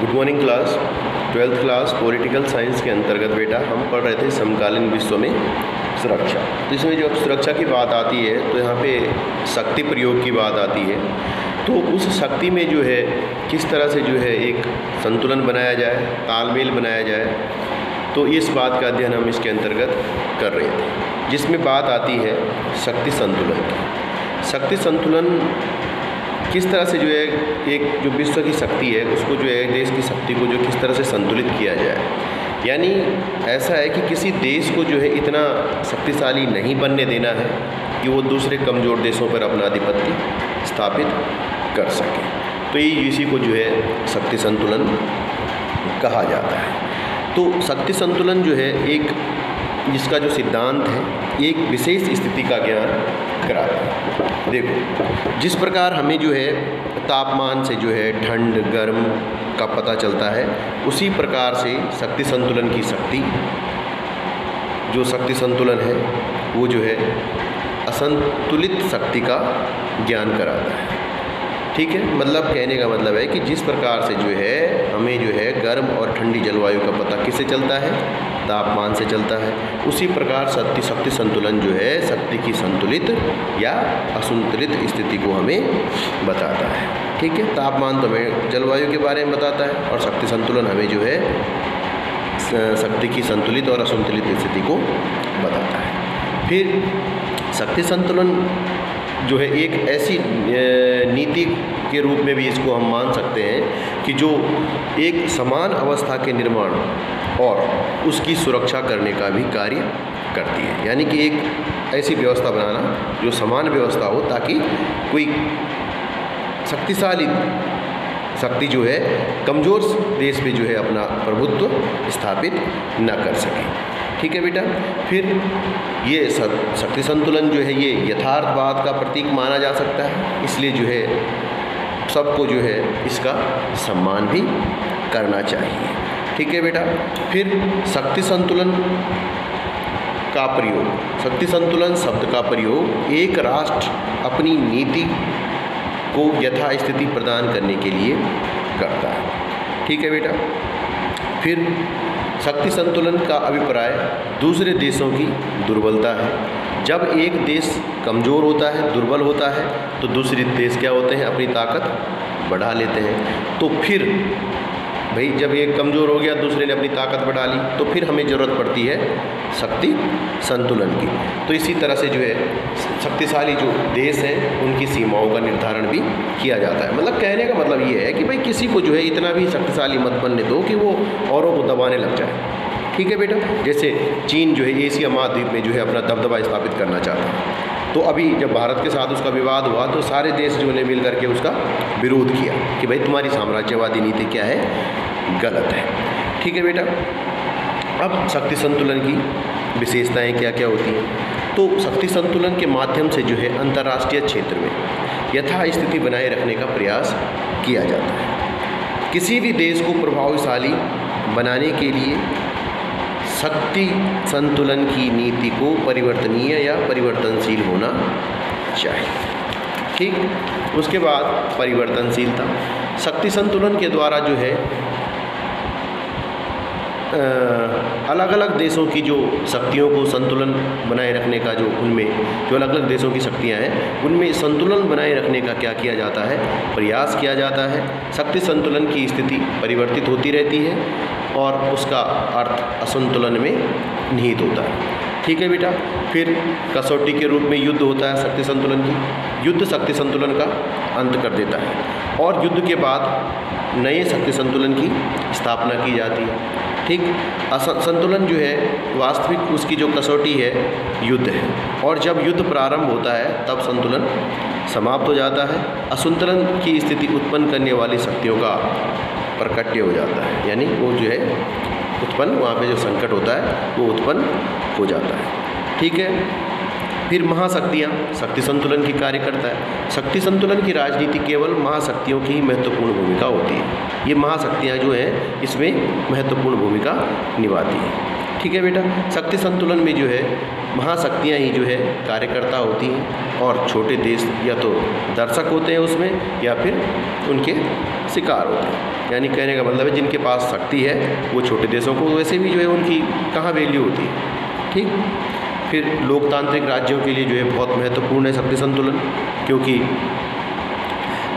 Good morning class twelfth class political science के अंतर्गत बेटा, हम पढ़ रहे थे समकालीन विश्व में सुरक्षा। तो इसमें जब सुरक्षा की बात आती है तो यहाँ पे शक्ति प्रयोग की बात आती है। तो उस शक्ति में जो है, किस तरह से जो है एक संतुलन बनाया जाए, तालमेल बनाया जाए तो इस बात का अध्ययन हम इसके अंतर्गत कर रहे थे। जिसमें बात आती है शक्ति संतुलन की। शक्ति संतुलन किस तरह से जो है एक जो विश्व की शक्ति है, उसको जो है देश की शक्ति को जो किस तरह से संतुलित किया जाए? यानी ऐसा है कि किसी देश को जो है इतना शक्तिशाली नहीं बनने देना है कि वो दूसरे कमज़ोर देशों पर अपना आधिपत्य स्थापित कर सके। तो ये इसी को जो है शक्ति संतुलन कहा जाता है। तो शक्ति संतुलन जो है एक जिसका जो सिद्धांत है, एक विशेष स्थिति का ज्ञान कराता है देखो, जिस प्रकार हमें जो है तापमान से जो है ठंड, गर्म का पता चलता है, उसी प्रकार से शक्ति संतुलन की शक्ति, जो शक्ति संतुलन है, वो जो है असंतुलित शक्ति का ज्ञान कराता है। ठीक है? मतलब कहने का मतलब है कि जिस प्रकार से जो है हमें जो है गर्म और ठंडी जलवायु का पता किससे चलता है? तापमान से चलता है। उसी प्रकार शक्ति शक्ति संतुलन जो है, शक्ति की संतुलित या असंतुलित स्थिति को हमें बताता है। ठीक है? तापमान तो हमें जलवायु के बारे में बताता है और शक्ति संतुलन हमें जो है शक्ति की संतुलित और असंतुलित स्थिति को बताता है। फिर, शक्ति संतुलन जो है एक ऐसी नीति के रूप में भी इसको हम मान सकते हैं कि जो एक समान अवस्था के निर्माण और उसकी सुरक्षा करने का भी कार्य करती है। यानी कि एक ऐसी व्यवस्था बनाना जो समान व्यवस्था हो ताकि कोई शक्तिशाली शक्ति जो है कमज़ोर देश में जो है अपना प्रभुत्व स्थापित न कर सके। ठीक है बेटा? फिर ये शक्ति संतुलन जो है ये यथार्थवाद का प्रतीक माना जा सकता है। इसलिए जो है, सबको जो है इसका सम्मान भी करना चाहिए। ठीक है बेटा? फिर शक्ति संतुलन का प्रयोग। शक्ति संतुलन शब्द का प्रयोग, एक राष्ट्र अपनी नीति को यथास्थिति प्रदान करने के लिए करता है। ठीक है बेटा? फिर शक्ति संतुलन का अभिप्राय दूसरे देशों की दुर्बलता है। जब एक देश कमज़ोर होता है, दुर्बल होता है तो दूसरे देश क्या होते हैं? अपनी ताकत बढ़ा लेते हैं। तो फिर भाई, जब ये कमज़ोर हो गया, दूसरे ने अपनी ताकत बढ़ा ली तो फिर हमें ज़रूरत पड़ती है शक्ति संतुलन की। तो इसी तरह से जो है, शक्तिशाली जो देश हैं, उनकी सीमाओं का निर्धारण भी किया जाता है। मतलब कहने का मतलब ये है कि भाई, किसी को जो है इतना भी शक्तिशाली मत बनने दो कि वो औरों को दबाने लग जाए। ठीक है बेटा? जैसे चीन जो है, एशिया महाद्वीप में जो है अपना दबदबा स्थापित करना चाहता है। तो अभी जब भारत के साथ उसका विवाद हुआ तो सारे देश जो ने मिल करके उसका विरोध किया कि भाई तुम्हारी साम्राज्यवादी नीति क्या है? गलत है। ठीक है बेटा, अब शक्ति संतुलन की विशेषताएँ क्या क्या होती हैं? तो शक्ति संतुलन के माध्यम से जो है अंतर्राष्ट्रीय क्षेत्र में यथास्थिति बनाए रखने का प्रयास किया जाता है। किसी भी देश को प्रभावशाली बनाने के लिए शक्ति संतुलन की नीति को परिवर्तनीय या परिवर्तनशील होना चाहिए। ठीक? उसके बाद परिवर्तनशीलता। शक्ति संतुलन के द्वारा जो है अलग अलग देशों की जो शक्तियों को संतुलन बनाए रखने का जो उनमें, जो अलग अलग देशों की शक्तियाँ हैं, उनमें संतुलन बनाए रखने का क्या किया जाता है? प्रयास किया जाता है। शक्ति संतुलन की स्थिति परिवर्तित होती रहती है और उसका अर्थ असंतुलन में निहित होता है। ठीक है बेटा, फिर कसौटी के रूप में युद्ध होता है शक्ति संतुलन की। युद्ध शक्ति संतुलन का अंत कर देता है और युद्ध के बाद नए शक्ति संतुलन की स्थापना की जाती है। ठीक? संतुलन जो है, वास्तविक उसकी जो कसौटी है, युद्ध है। और जब युद्ध प्रारंभ होता है, तब संतुलन समाप्त हो जाता है। असंतुलन की स्थिति उत्पन्न करने वाली शक्तियों का प्रकट्य हो जाता है। यानी वो जो है, उत्पन्न, वहाँ पे जो संकट होता है, वो उत्पन्न हो जाता है। ठीक है? फिर महाशक्तियाँ, शक्ति संतुलन की कार्य करता है। शक्ति संतुलन की राजनीति केवल महाशक्तियों की ही महत्वपूर्ण भूमिका होती है। ये महाशक्तियाँ जो हैं, इसमें महत्वपूर्ण भूमिका निभाती हैं। ठीक है बेटा? शक्ति संतुलन में जो है, महाशक्तियाँ ही जो है, कार्यकर्ता होती हैं और छोटे देश या तो दर्शक होते हैं उसमें या फिर उनके शिकार होते हैं। यानी कहने का मतलब है, जिनके पास शक्ति है, वो छोटे देशों को वैसे भी जो है, उनकी कहाँ वैल्यू होती है? ठीक? फिर लोकतांत्रिक राज्यों के लिए जो है बहुत महत्वपूर्ण है शक्ति संतुलन, क्योंकि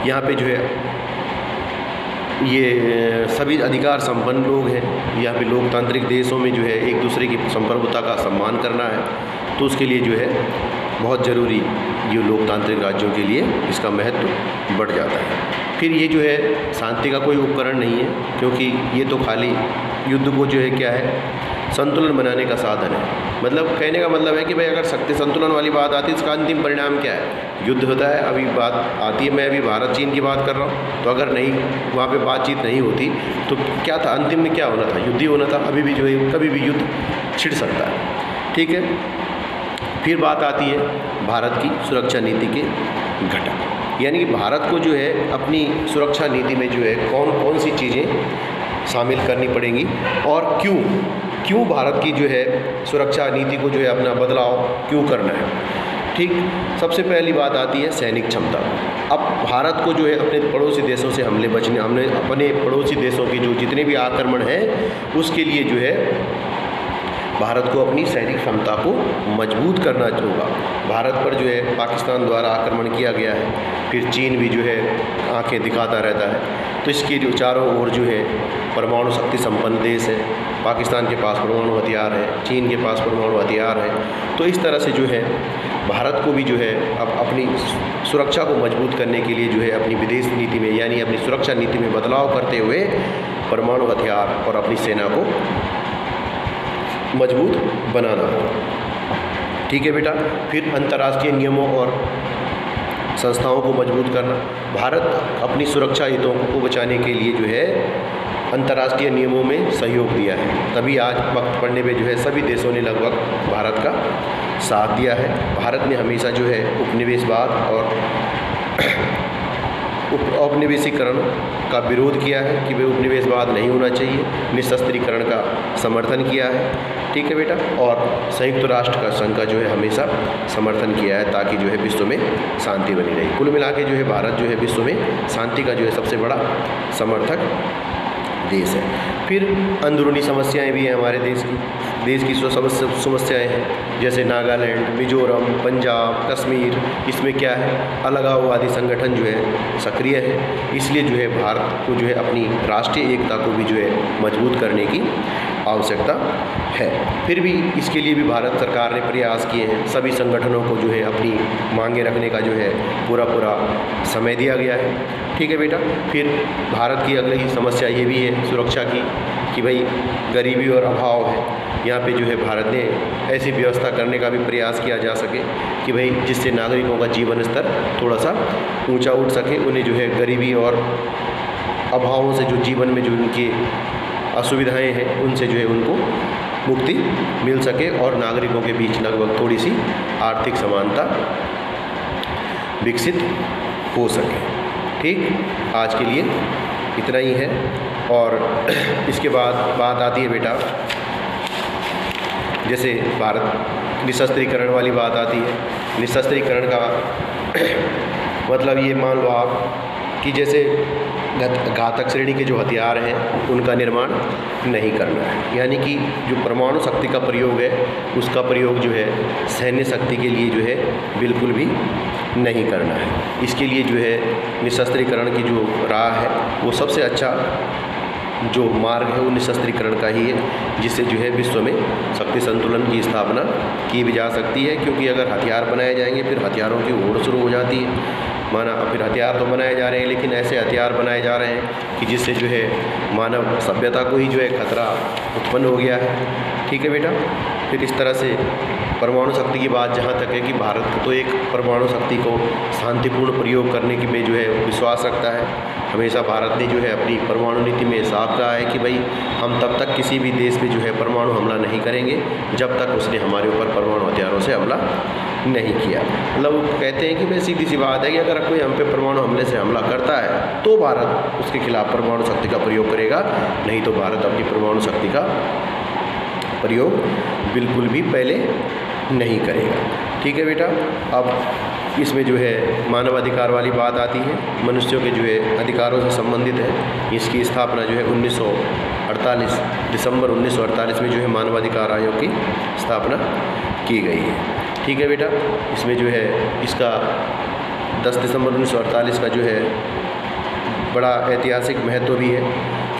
यहाँ पे जो है ये सभी अधिकार संपन्न लोग हैं। यहाँ पे लोकतांत्रिक देशों में जो है एक दूसरे की संप्रभुता का सम्मान करना है तो उसके लिए जो है बहुत ज़रूरी ये लोकतांत्रिक राज्यों के लिए इसका महत्व बढ़ जाता है। फिर ये जो है शांति का कोई उपकरण नहीं है, क्योंकि ये तो खाली युद्ध को जो है क्या है संतुलन बनाने का साधन है। मतलब कहने का मतलब है कि भाई अगर शक्ति संतुलन वाली बात आती है, इसका अंतिम परिणाम क्या है? युद्ध होता है, अभी बात आती है, मैं अभी भारत चीन की बात कर रहा हूँ। तो अगर नहीं, वहाँ पे बातचीत नहीं होती तो क्या था? अंतिम में क्या होना था? युद्ध ही होना था। अभी भी जो है, कभी भी युद्ध छिड़ सकता है। ठीक है? फिर बात आती है भारत की सुरक्षा नीति के घटक। यानी कि भारत को जो है, अपनी सुरक्षा नीति में जो है, कौन कौन सी चीज़ें शामिल करनी पड़ेंगी और क्यों? क्यों भारत की जो है सुरक्षा नीति को जो है अपना बदलाव क्यों करना है? ठीक, सबसे पहली बात आती है सैनिक क्षमता। अब भारत को जो है अपने पड़ोसी देशों से हमले बचने, हमने अपने पड़ोसी देशों के जो जितने भी आक्रमण हैं, उसके लिए जो है भारत को अपनी सैनिक क्षमता को मज़बूत करना होगा। भारत पर जो है पाकिस्तान द्वारा आक्रमण किया गया है, फिर चीन भी जो है आँखें दिखाता रहता है। तो इसके जो चारों ओर जो है परमाणु शक्ति संपन्न देश है। पाकिस्तान के पास परमाणु हथियार है, चीन के पास परमाणु हथियार है। तो इस तरह से जो है, भारत को भी जो है, अब अपनी सुरक्षा को मज़बूत करने के लिए जो है, अपनी विदेश नीति में, यानी अपनी सुरक्षा नीति में बदलाव करते हुए परमाणु हथियार और अपनी सेना को मज़बूत बनाना। ठीक है बेटा? फिर अंतर्राष्ट्रीय नियमों और संस्थाओं को मज़बूत करना। भारत अपनी सुरक्षा हितों को बचाने के लिए जो है अंतर्राष्ट्रीय नियमों में सहयोग दिया है। तभी आज वक्त पड़ने पे जो है सभी देशों ने लगभग भारत का साथ दिया है। भारत ने हमेशा जो है उपनिवेशवाद और उप औपनिवेशीकरण का विरोध किया है कि वे उपनिवेशवाद नहीं होना चाहिए। निशस्त्रीकरण का समर्थन किया है। ठीक है बेटा? और संयुक्त राष्ट्र का संघ का जो है हमेशा समर्थन किया है ताकि जो है विश्व में शांति बनी रहे। कुल मिला के जो है भारत जो है विश्व में शांति का जो है सबसे बड़ा समर्थक देश है। फिर अंदरूनी समस्याएँ भी हैं हमारे देश की। देश की समस्याएँ हैं, जैसे नागालैंड, मिजोरम, पंजाब, कश्मीर, इसमें क्या है? अलगाववादी संगठन जो है, सक्रिय है। इसलिए जो है, भारत को जो है, अपनी राष्ट्रीय एकता को भी जो है, मज़बूत करने की आवश्यकता है। फिर भी इसके लिए भी भारत सरकार ने प्रयास किए हैं। सभी संगठनों को जो है अपनी मांगे रखने का जो है पूरा पूरा समय दिया गया है। ठीक है बेटा? फिर भारत की अगली समस्या ये भी है सुरक्षा की, कि भाई गरीबी और अभाव है। यहाँ पे जो है भारत ने ऐसी व्यवस्था करने का भी प्रयास किया जा सके, कि भाई जिससे नागरिकों का जीवन स्तर थोड़ा सा ऊँचा उठ सके, उन्हें जो है गरीबी और अभावों से जो जीवन में जो उनकी असुविधाएँ हैं, उनसे जो है उनको मुक्ति मिल सके और नागरिकों के बीच लगभग थोड़ी सी आर्थिक समानता विकसित हो सके। ठीक? आज के लिए इतना ही है और इसके बाद बात आती है बेटा। जैसे भारत निशस्त्रीकरण वाली बात आती है। निशस्त्रीकरण का मतलब ये मान लो आप कि जैसे घातक श्रेणी के जो हथियार हैं, उनका निर्माण नहीं करना है। यानी कि जो परमाणु शक्ति का प्रयोग है, उसका प्रयोग जो है, सैन्य शक्ति के लिए जो है, बिल्कुल भी नहीं करना है। इसके लिए जो है, निशस्त्रीकरण की जो राह है, वो सबसे अच्छा जो मार्ग है, वो निशस्त्रीकरण का ही है, जिससे जो है, विश्व में शक्ति संतुलन की स्थापना की भी जा सकती है। क्योंकि अगर हथियार बनाए जाएँगे, फिर हथियारों की होड़ शुरू हो जाती है। माना फिर हथियार तो बनाए जा रहे हैं, लेकिन ऐसे हथियार बनाए जा रहे हैं कि जिससे जो है मानव सभ्यता को ही जो है खतरा उत्पन्न हो गया है। ठीक है बेटा? फिर इस तरह से परमाणु शक्ति की बात जहाँ तक है कि भारत तो एक परमाणु शक्ति को शांतिपूर्ण प्रयोग करने की में जो है विश्वास रखता है। हमेशा भारत ने जो है अपनी परमाणु नीति में साफ़ कहा है कि भाई, हम तब तक किसी भी देश पे जो है परमाणु हमला नहीं करेंगे, जब तक उसने हमारे ऊपर परमाणु हथियारों से हमला नहीं किया। मतलब कहते हैं कि भाई, सीधी सी बात है कि अगर कोई हम पे परमाणु हमले से हमला करता है तो भारत उसके खिलाफ परमाणु शक्ति का प्रयोग करेगा, नहीं तो भारत अपनी परमाणु शक्ति का प्रयोग बिल्कुल भी पहले नहीं करेगा। ठीक है बेटा? अब इसमें जो है मानवाधिकार वाली बात आती है। मनुष्यों के जो है अधिकारों से संबंधित है। इसकी स्थापना जो है 1948 दिसंबर 1948 में जो है मानवाधिकार आयोग की स्थापना की गई है। ठीक है बेटा? इसमें जो है इसका 10 दिसंबर 1948 का जो है बड़ा ऐतिहासिक महत्व भी है।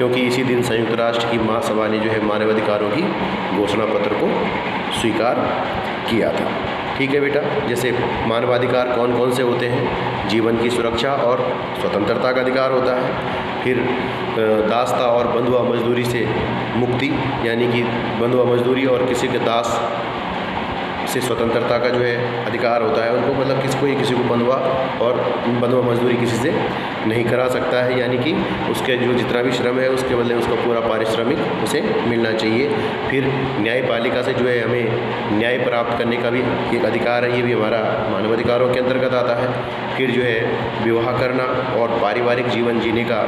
क्योंकि इसी दिन संयुक्त राष्ट्र की महासभा ने जो है मानवाधिकारों की घोषणा पत्र को स्वीकार किया था। ठीक है बेटा, जैसे मानवाधिकार कौन कौन से होते हैं? जीवन की सुरक्षा और स्वतंत्रता का अधिकार होता है। फिर दासता और बंधुआ मजदूरी से मुक्ति, यानी कि बंधुआ मजदूरी और किसी के दास से स्वतंत्रता का जो है अधिकार होता है, उनको मतलब किसी ही किसी को बंधुआ और बंधुआ मजदूरी किसी से नहीं करा सकता है। यानी कि उसके जो जितना भी श्रम है, उसके बदले उसका पूरा पारिश्रमिक उसे मिलना चाहिए। फिर न्यायपालिका से जो है हमें न्याय प्राप्त करने का भी एक अधिकार है, ये भी हमारा मानवाधिकारों के अंतर्गत आता है। फिर जो है विवाह करना और पारिवारिक जीवन जीने का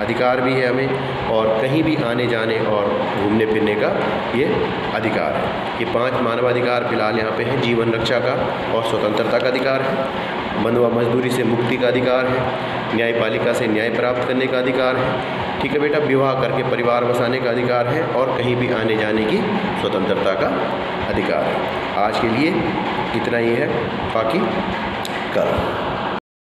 अधिकार भी है हमें, और कहीं भी आने जाने और घूमने फिरने का ये अधिकार है। ये पाँच मानवाधिकार फ़िलहाल यहाँ पे है, जीवन रक्षा का और स्वतंत्रता का अधिकार है। बंधुआ मजदूरी से मुक्ति का अधिकार है। न्यायपालिका से न्याय प्राप्त करने का अधिकार है। ठीक है बेटा, विवाह करके परिवार बसाने का अधिकार है और कहीं भी आने जाने की स्वतंत्रता का अधिकार है। आज के लिए इतना ही है। बाकी कल।